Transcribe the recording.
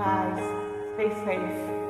eyes. Stay safe.